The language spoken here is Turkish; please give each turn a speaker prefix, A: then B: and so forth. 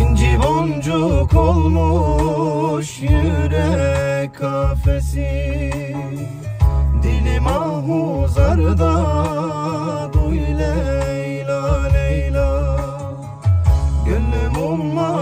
A: İnci boncuk olmuş yürek kafesi. Dilim ahuzarda duy Leyla Leyla. Gönlüm olmaz